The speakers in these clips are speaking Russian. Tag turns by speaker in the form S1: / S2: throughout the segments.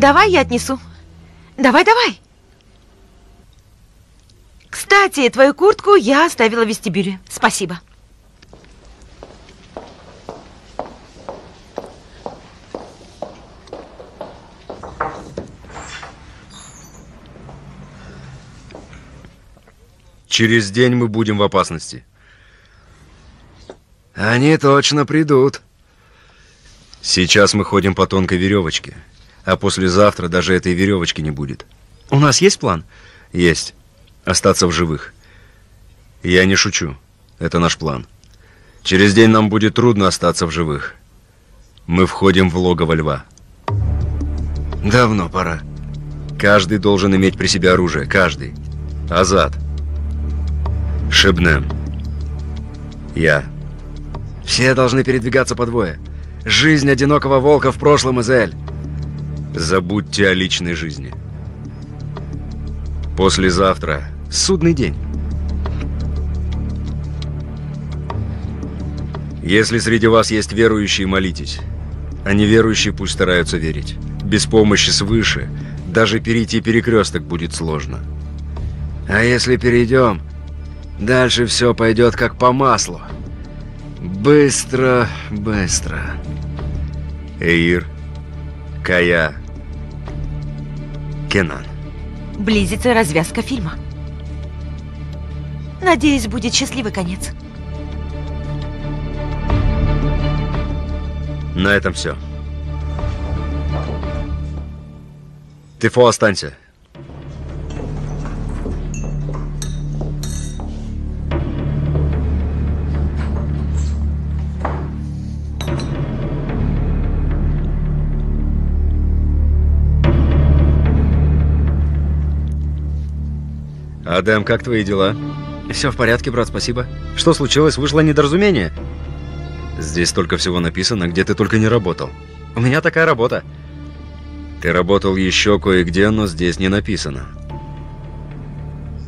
S1: Давай я отнесу. Давай, давай. Кстати, твою куртку я оставила в вестибюле. Спасибо.
S2: Через день мы будем в опасности.
S3: Они точно придут.
S2: Сейчас мы ходим по тонкой веревочке, а послезавтра даже этой веревочки не будет.
S4: У нас есть план?
S2: Есть. Остаться в живых. Я не шучу. Это наш план. Через день нам будет трудно остаться в живых. Мы входим в логово льва.
S3: Давно пора.
S2: Каждый должен иметь при себе оружие. Каждый. Азат. Шебнем. Я.
S3: Все должны передвигаться по двое. Жизнь одинокого волка в прошлом, Изель.
S2: Забудьте о личной жизни. Послезавтра судный день. Если среди вас есть верующие, молитесь. А неверующие пусть стараются верить. Без помощи свыше даже перейти перекресток будет сложно.
S3: А если перейдем, дальше все пойдет как по маслу. Быстро, быстро.
S2: Эир, Кая, Кенан.
S1: Близится развязка фильма. Надеюсь, будет счастливый конец.
S2: На этом все. Тефо, останься. Адем, как твои дела?
S4: Все в порядке, брат, спасибо. Что случилось? Вышло недоразумение.
S2: Здесь столько всего написано, где ты только не работал.
S4: У меня такая работа.
S2: Ты работал еще кое-где, но здесь не написано.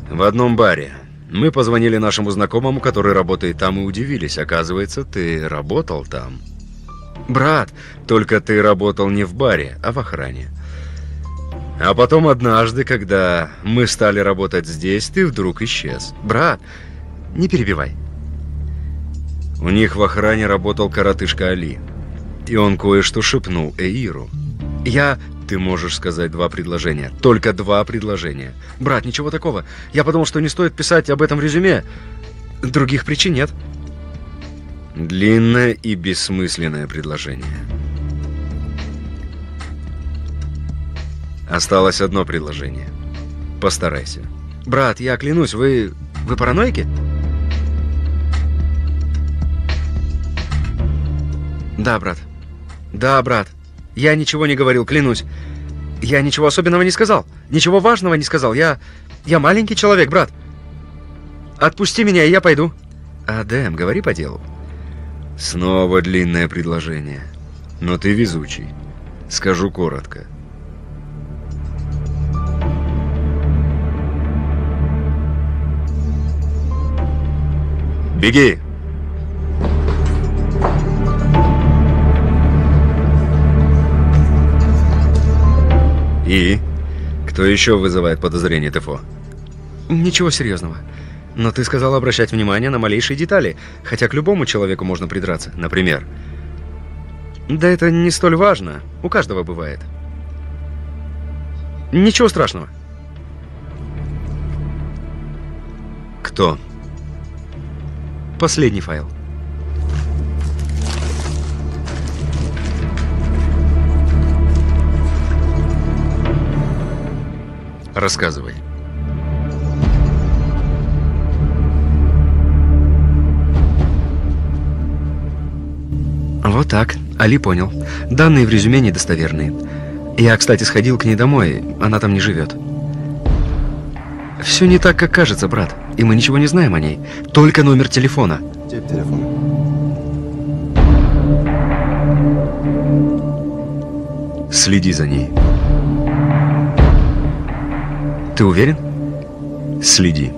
S2: В одном баре. Мы позвонили нашему знакомому, который работает там, и удивились. Оказывается, ты работал там.
S4: Брат,
S2: только ты работал не в баре, а в охране. А потом однажды, когда мы стали работать здесь, ты вдруг исчез.
S4: Брат, не перебивай.
S2: У них в охране работал коротышка Али. И он кое-что шепнул Эиру.
S4: Я...
S2: Ты можешь сказать два предложения. Только два предложения.
S4: Брат, ничего такого. Я подумал, что не стоит писать об этом в резюме. Других причин нет.
S2: Длинное и бессмысленное предложение. Осталось одно предложение. Постарайся.
S4: Брат, я клянусь, вы... Вы параноики? Да, брат. Да, брат. Я ничего не говорил, клянусь. Я ничего особенного не сказал. Ничего важного не сказал. Я... Я маленький человек, брат. Отпусти меня, и я пойду.
S2: Адем, говори по делу. Снова длинное предложение. Но ты везучий. Скажу коротко. Беги! И? Кто еще вызывает подозрение Тефо?
S4: Ничего серьезного. Но ты сказал обращать внимание на малейшие детали, хотя к любому человеку можно придраться.
S2: Например?
S4: Да это не столь важно. У каждого бывает. Ничего страшного.
S2: Кто?
S4: Последний файл.
S2: Рассказывай.
S4: Вот так. Али понял. Данные в резюме недостоверные. Я, кстати, сходил к ней домой. Она там не живет. Все не так, как кажется, брат. И мы ничего не знаем о ней. Только номер телефона. телефон.
S2: Следи за ней.
S4: Ты уверен?
S2: Следи.